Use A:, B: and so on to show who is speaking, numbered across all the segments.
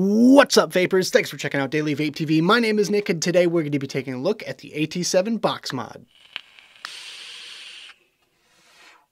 A: What's up, Vapors? Thanks for checking out Daily Vape TV. My name is Nick, and today we're going to be taking a look at the AT7 box mod.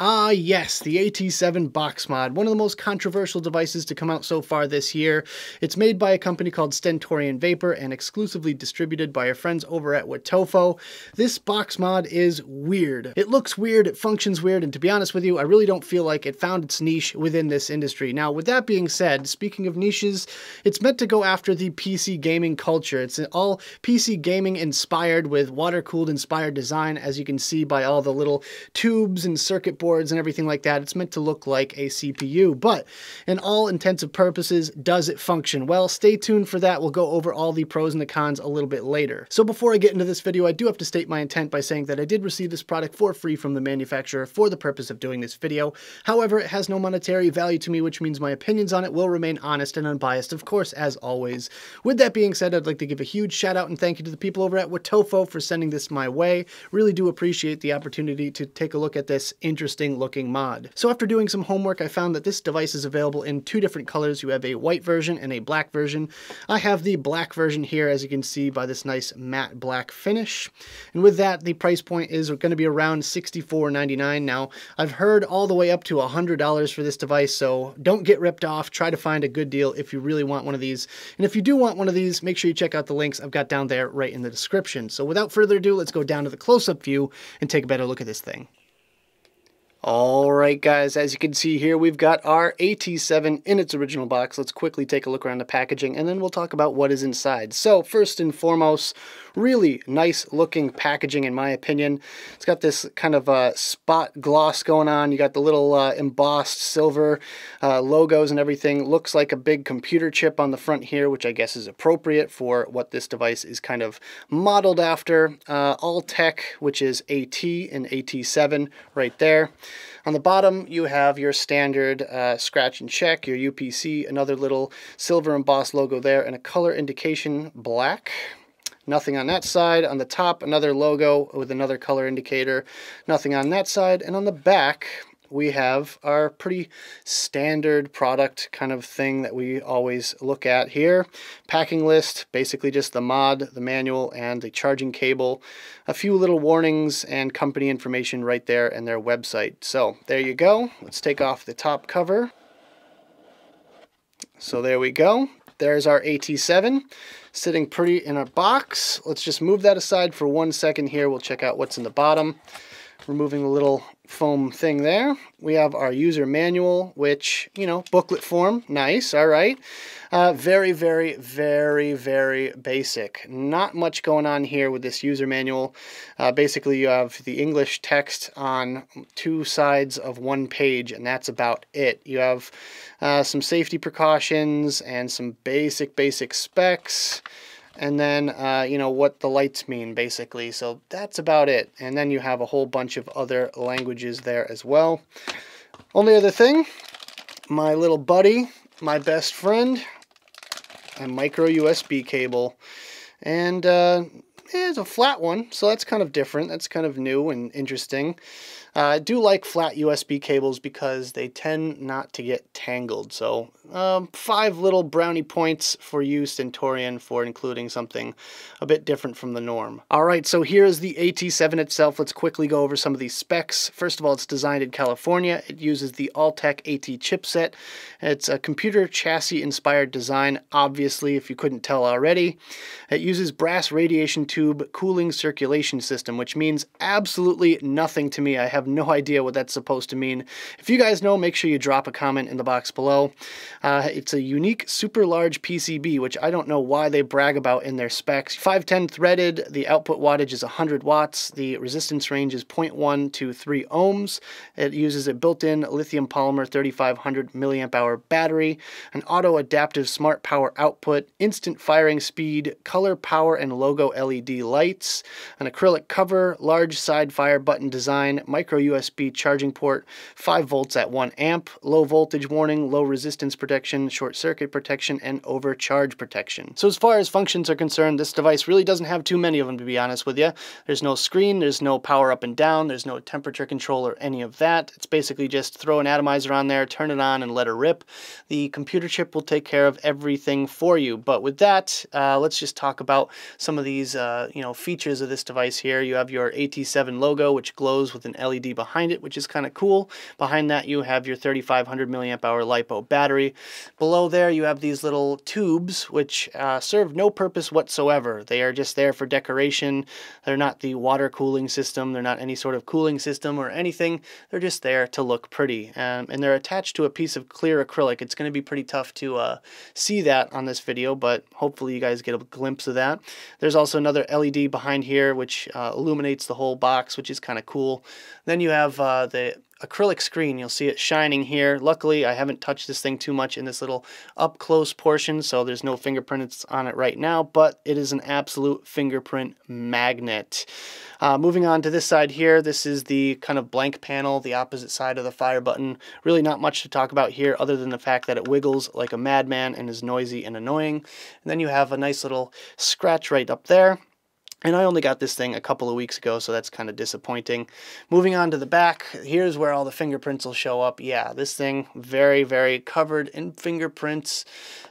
A: Ah, yes, the AT7 box mod, one of the most controversial devices to come out so far this year. It's made by a company called Stentorian Vapor and exclusively distributed by our friends over at Wotofo. This box mod is weird. It looks weird, it functions weird, and to be honest with you, I really don't feel like it found its niche within this industry. Now, with that being said, speaking of niches, it's meant to go after the PC gaming culture. It's all PC gaming inspired with water-cooled inspired design, as you can see by all the little tubes and circuit boards boards and everything like that. It's meant to look like a CPU, but in all intensive purposes, does it function? Well, stay tuned for that. We'll go over all the pros and the cons a little bit later. So before I get into this video, I do have to state my intent by saying that I did receive this product for free from the manufacturer for the purpose of doing this video. However, it has no monetary value to me, which means my opinions on it will remain honest and unbiased, of course, as always. With that being said, I'd like to give a huge shout out and thank you to the people over at Wotofo for sending this my way. Really do appreciate the opportunity to take a look at this interesting interesting looking mod. So after doing some homework, I found that this device is available in two different colors. You have a white version and a black version. I have the black version here, as you can see by this nice matte black finish. And with that, the price point is going to be around $64.99. Now, I've heard all the way up to $100 for this device, so don't get ripped off. Try to find a good deal if you really want one of these. And if you do want one of these, make sure you check out the links I've got down there right in the description. So without further ado, let's go down to the close-up view and take a better look at this thing. Alright guys, as you can see here, we've got our AT7 in its original box. Let's quickly take a look around the packaging and then we'll talk about what is inside. So first and foremost, really nice looking packaging in my opinion. It's got this kind of uh, spot gloss going on. You got the little uh, embossed silver uh, logos and everything. Looks like a big computer chip on the front here, which I guess is appropriate for what this device is kind of modeled after. Uh, Alltech, which is AT and AT7 right there. On the bottom, you have your standard uh, scratch and check, your UPC, another little silver embossed logo there, and a color indication black. Nothing on that side. On the top, another logo with another color indicator. Nothing on that side. And on the back, we have our pretty standard product kind of thing that we always look at here. Packing list, basically just the mod, the manual, and the charging cable. A few little warnings and company information right there and their website. So there you go. Let's take off the top cover. So there we go. There's our AT7 sitting pretty in a box. Let's just move that aside for one second here. We'll check out what's in the bottom removing the little foam thing there. We have our user manual, which, you know, booklet form, nice, all right. Uh, very, very, very, very basic. Not much going on here with this user manual. Uh, basically, you have the English text on two sides of one page, and that's about it. You have uh, some safety precautions and some basic, basic specs and then uh, you know what the lights mean basically. So that's about it. And then you have a whole bunch of other languages there as well. Only other thing my little buddy my best friend a micro USB cable and uh, it's a flat one so that's kind of different. That's kind of new and interesting uh, I do like flat USB cables because they tend not to get tangled. So um, five little brownie points for you, Stentorian, for including something a bit different from the norm. All right, so here's the AT7 itself. Let's quickly go over some of these specs. First of all, it's designed in California. It uses the Alltech AT chipset. It's a computer chassis inspired design, obviously, if you couldn't tell already. It uses brass radiation tube cooling circulation system, which means absolutely nothing to me. I have no idea what that's supposed to mean. If you guys know, make sure you drop a comment in the box below. Uh, it's a unique super large PCB, which I don't know why they brag about in their specs. 510 threaded, the output wattage is 100 watts, the resistance range is 0.1 to 3 ohms. It uses a built-in lithium polymer 3500 milliamp hour battery, an auto adaptive smart power output, instant firing speed, color power and logo LED lights, an acrylic cover, large side fire button design, micro micro USB charging port, 5 volts at 1 amp, low voltage warning, low resistance protection, short circuit protection, and overcharge protection. So as far as functions are concerned, this device really doesn't have too many of them to be honest with you. There's no screen, there's no power up and down, there's no temperature control or any of that. It's basically just throw an atomizer on there, turn it on, and let her rip. The computer chip will take care of everything for you. But with that, uh, let's just talk about some of these uh, you know features of this device here. You have your AT7 logo, which glows with an LED behind it, which is kind of cool. Behind that, you have your 3500 milliamp hour LiPo battery. Below there, you have these little tubes, which uh, serve no purpose whatsoever. They are just there for decoration. They're not the water cooling system. They're not any sort of cooling system or anything. They're just there to look pretty. Um, and they're attached to a piece of clear acrylic. It's going to be pretty tough to uh, see that on this video, but hopefully you guys get a glimpse of that. There's also another LED behind here, which uh, illuminates the whole box, which is kind of cool. Then you have uh, the acrylic screen. You'll see it shining here. Luckily, I haven't touched this thing too much in this little up close portion, so there's no fingerprints on it right now, but it is an absolute fingerprint magnet. Uh, moving on to this side here, this is the kind of blank panel, the opposite side of the fire button. Really not much to talk about here other than the fact that it wiggles like a madman and is noisy and annoying. And then you have a nice little scratch right up there. And I only got this thing a couple of weeks ago, so that's kind of disappointing. Moving on to the back, here's where all the fingerprints will show up. Yeah, this thing, very, very covered in fingerprints.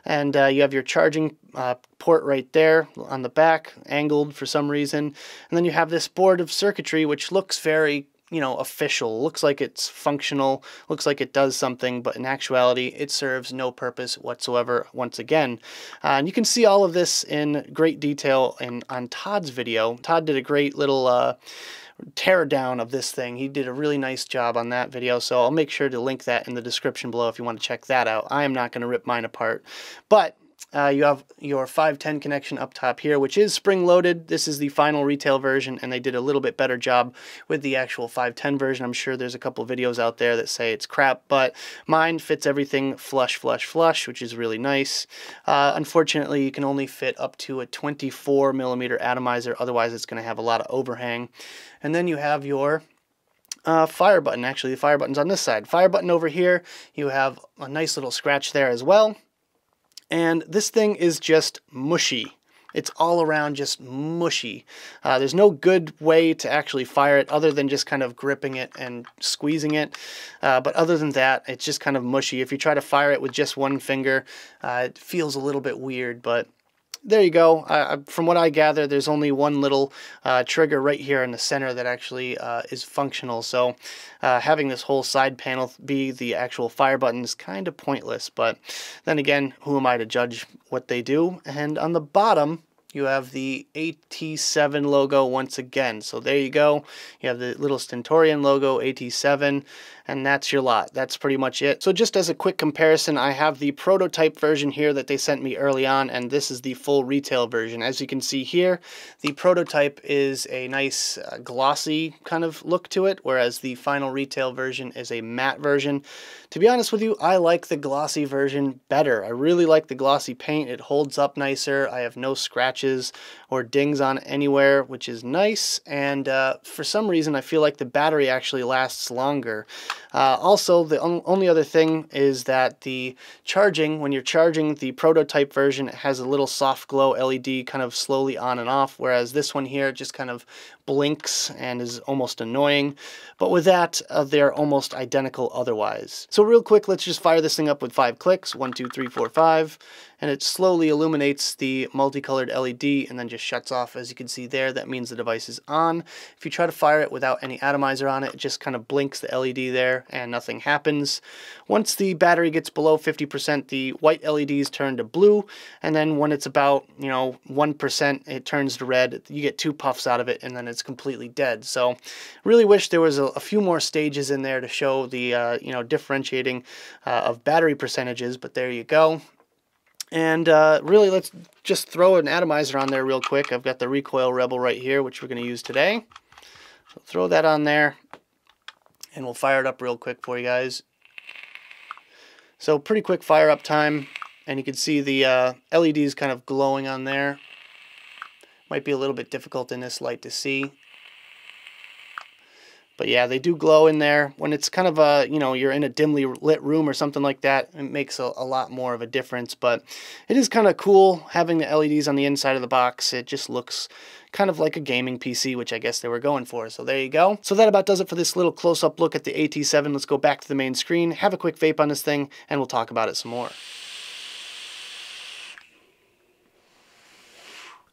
A: And uh, you have your charging uh, port right there on the back, angled for some reason. And then you have this board of circuitry, which looks very you know, official. Looks like it's functional, looks like it does something, but in actuality, it serves no purpose whatsoever once again. Uh, and you can see all of this in great detail in on Todd's video. Todd did a great little uh, tear down of this thing. He did a really nice job on that video, so I'll make sure to link that in the description below if you want to check that out. I am not going to rip mine apart. But uh, you have your 510 connection up top here, which is spring-loaded. This is the final retail version, and they did a little bit better job with the actual 510 version. I'm sure there's a couple videos out there that say it's crap, but mine fits everything flush, flush, flush, which is really nice. Uh, unfortunately, you can only fit up to a 24 millimeter atomizer, otherwise it's going to have a lot of overhang. And then you have your uh, fire button. Actually, the fire button's on this side. Fire button over here, you have a nice little scratch there as well. And this thing is just mushy. It's all around just mushy. Uh, there's no good way to actually fire it other than just kind of gripping it and squeezing it. Uh, but other than that, it's just kind of mushy. If you try to fire it with just one finger, uh, it feels a little bit weird, but there you go. Uh, from what I gather, there's only one little uh, trigger right here in the center that actually uh, is functional. So uh, having this whole side panel be the actual fire button is kind of pointless. But then again, who am I to judge what they do? And on the bottom, you have the AT7 logo once again. So there you go. You have the little Stentorian logo, AT7, and that's your lot. That's pretty much it. So just as a quick comparison, I have the prototype version here that they sent me early on, and this is the full retail version. As you can see here, the prototype is a nice uh, glossy kind of look to it, whereas the final retail version is a matte version. To be honest with you, I like the glossy version better. I really like the glossy paint. It holds up nicer. I have no scratches or dings on anywhere, which is nice. And uh, for some reason, I feel like the battery actually lasts longer. Uh, also, the on only other thing is that the charging, when you're charging the prototype version, it has a little soft glow LED kind of slowly on and off, whereas this one here just kind of blinks and is almost annoying. But with that, uh, they're almost identical otherwise. So real quick, let's just fire this thing up with five clicks. One, two, three, four, five and it slowly illuminates the multicolored LED and then just shuts off. As you can see there, that means the device is on. If you try to fire it without any atomizer on it, it just kind of blinks the LED there and nothing happens. Once the battery gets below 50%, the white LEDs turn to blue, and then when it's about, you know, 1%, it turns to red. You get two puffs out of it, and then it's completely dead. So really wish there was a, a few more stages in there to show the, uh, you know, differentiating uh, of battery percentages, but there you go. And uh, really, let's just throw an atomizer on there real quick. I've got the Recoil Rebel right here, which we're going to use today. So throw that on there, and we'll fire it up real quick for you guys. So pretty quick fire up time, and you can see the uh, LEDs kind of glowing on there. Might be a little bit difficult in this light to see. But yeah, they do glow in there. When it's kind of a, you know, you're in a dimly lit room or something like that, it makes a, a lot more of a difference. But it is kind of cool having the LEDs on the inside of the box. It just looks kind of like a gaming PC, which I guess they were going for. So there you go. So that about does it for this little close-up look at the AT7. Let's go back to the main screen, have a quick vape on this thing, and we'll talk about it some more.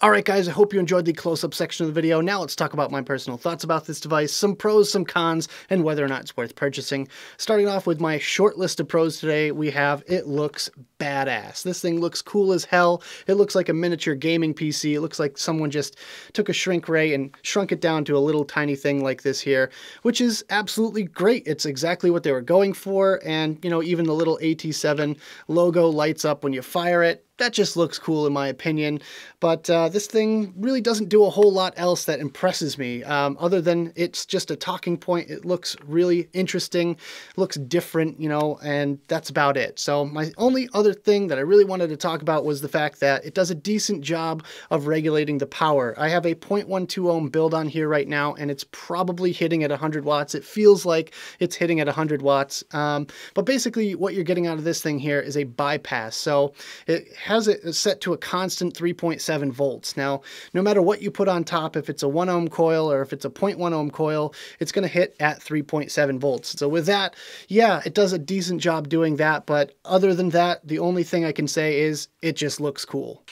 A: Alright guys, I hope you enjoyed the close-up section of the video. Now let's talk about my personal thoughts about this device, some pros, some cons, and whether or not it's worth purchasing. Starting off with my short list of pros today, we have it looks badass. This thing looks cool as hell. It looks like a miniature gaming PC. It looks like someone just took a shrink ray and shrunk it down to a little tiny thing like this here, which is absolutely great. It's exactly what they were going for, and you know, even the little AT7 logo lights up when you fire it that just looks cool in my opinion. But uh, this thing really doesn't do a whole lot else that impresses me, um, other than it's just a talking point. It looks really interesting, looks different, you know, and that's about it. So my only other thing that I really wanted to talk about was the fact that it does a decent job of regulating the power. I have a 0.12 ohm build on here right now, and it's probably hitting at 100 watts. It feels like it's hitting at 100 watts. Um, but basically what you're getting out of this thing here is a bypass. So it has it set to a constant 3.7 volts. Now, no matter what you put on top, if it's a 1 ohm coil or if it's a 0.1 ohm coil, it's going to hit at 3.7 volts. So with that, yeah, it does a decent job doing that, but other than that, the only thing I can say is it just looks cool.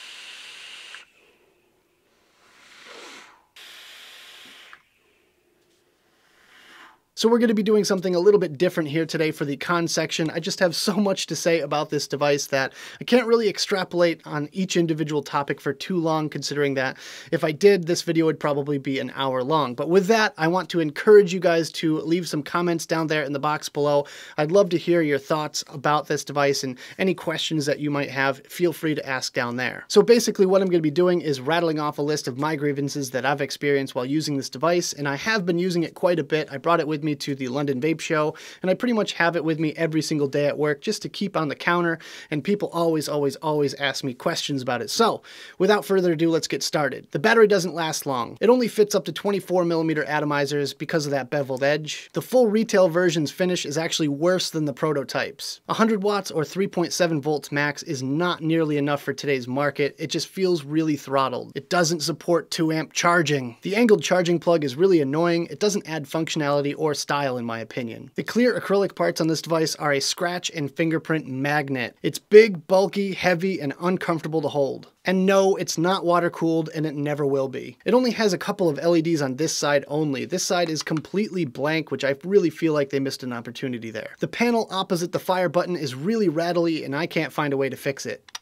A: So we're going to be doing something a little bit different here today for the con section. I just have so much to say about this device that I can't really extrapolate on each individual topic for too long, considering that if I did, this video would probably be an hour long. But with that, I want to encourage you guys to leave some comments down there in the box below. I'd love to hear your thoughts about this device and any questions that you might have, feel free to ask down there. So basically what I'm going to be doing is rattling off a list of my grievances that I've experienced while using this device, and I have been using it quite a bit. I brought it with me me to the London Vape Show, and I pretty much have it with me every single day at work just to keep on the counter, and people always, always, always ask me questions about it. So, without further ado, let's get started. The battery doesn't last long. It only fits up to 24 millimeter atomizers because of that beveled edge. The full retail version's finish is actually worse than the prototypes. 100 watts or 3.7 volts max is not nearly enough for today's market. It just feels really throttled. It doesn't support 2 amp charging. The angled charging plug is really annoying. It doesn't add functionality or style in my opinion. The clear acrylic parts on this device are a scratch and fingerprint magnet. It's big, bulky, heavy, and uncomfortable to hold. And no, it's not water cooled and it never will be. It only has a couple of LEDs on this side only. This side is completely blank, which I really feel like they missed an opportunity there. The panel opposite the fire button is really rattly and I can't find a way to fix it.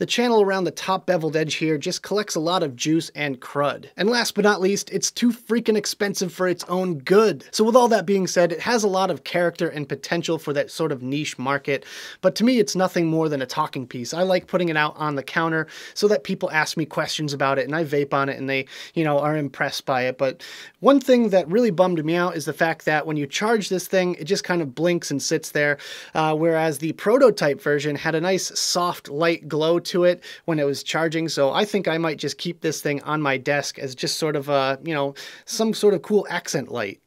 A: The channel around the top beveled edge here just collects a lot of juice and crud. And last but not least, it's too freaking expensive for its own good. So with all that being said, it has a lot of character and potential for that sort of niche market, but to me it's nothing more than a talking piece. I like putting it out on the counter so that people ask me questions about it and I vape on it and they, you know, are impressed by it. But one thing that really bummed me out is the fact that when you charge this thing, it just kind of blinks and sits there, uh, whereas the prototype version had a nice soft light glow to it when it was charging. So I think I might just keep this thing on my desk as just sort of a, you know, some sort of cool accent light.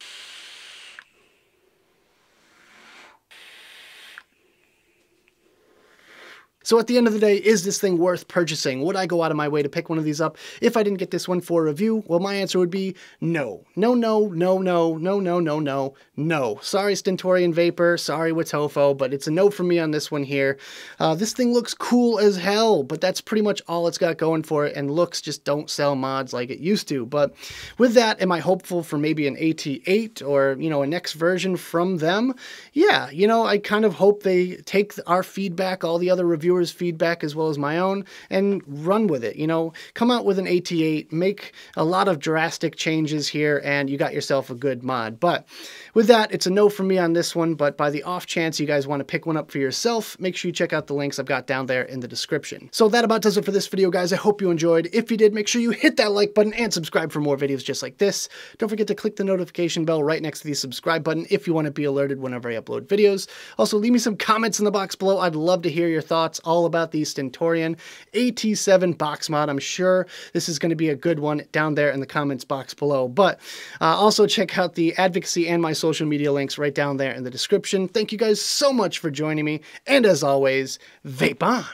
A: So at the end of the day, is this thing worth purchasing? Would I go out of my way to pick one of these up if I didn't get this one for review? Well, my answer would be no. No, no, no, no, no, no, no, no, no. Sorry, Stentorian Vapor. Sorry, Wotofo, but it's a no for me on this one here. Uh, this thing looks cool as hell, but that's pretty much all it's got going for it, and looks just don't sell mods like it used to. But with that, am I hopeful for maybe an AT8 or, you know, a next version from them? Yeah, you know, I kind of hope they take our feedback, all the other reviewers viewers' feedback as well as my own, and run with it. You know, come out with an AT8, make a lot of drastic changes here, and you got yourself a good mod. But with that, it's a no for me on this one, but by the off chance you guys want to pick one up for yourself, make sure you check out the links I've got down there in the description. So that about does it for this video, guys. I hope you enjoyed. If you did, make sure you hit that like button and subscribe for more videos just like this. Don't forget to click the notification bell right next to the subscribe button if you want to be alerted whenever I upload videos. Also, leave me some comments in the box below. I'd love to hear your thoughts all about the Stentorian AT7 box mod. I'm sure this is going to be a good one down there in the comments box below. But uh, also check out the advocacy and my social media links right down there in the description. Thank you guys so much for joining me. And as always, vape on.